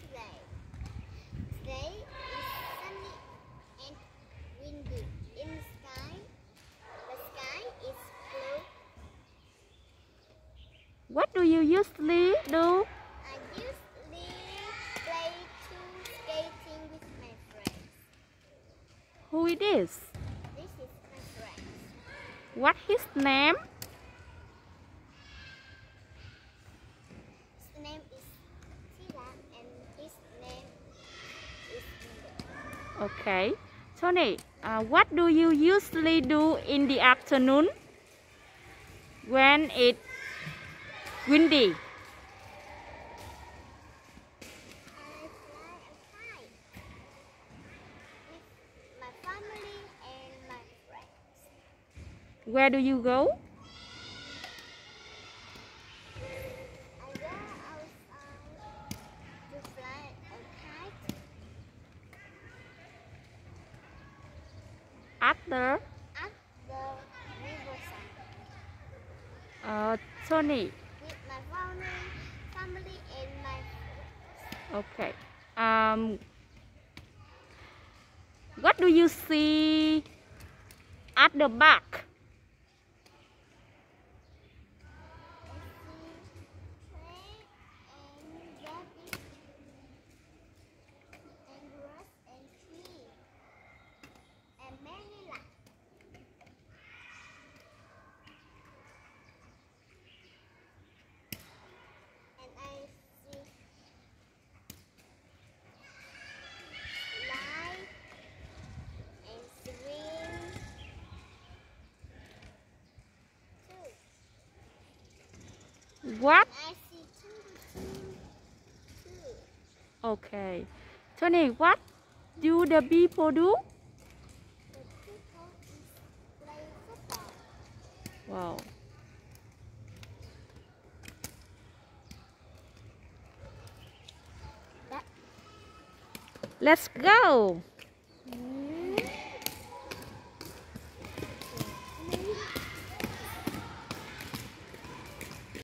today. Today is sunny and windy in the sky. The sky is blue. What do you usually do? I usually play to skating with my friends. Who it is? This is my friend. What his name? Okay. Tony, uh, what do you usually do in the afternoon when it's windy? I fly a kite with my family and my friends. Where do you go? I go outside to fly a kite After at the riverside uh, Tony. with my family, family and my. Okay. Um, what do you see at the back? What? Okay. Tony, what do the people do? The people is play football. Wow. Let's go.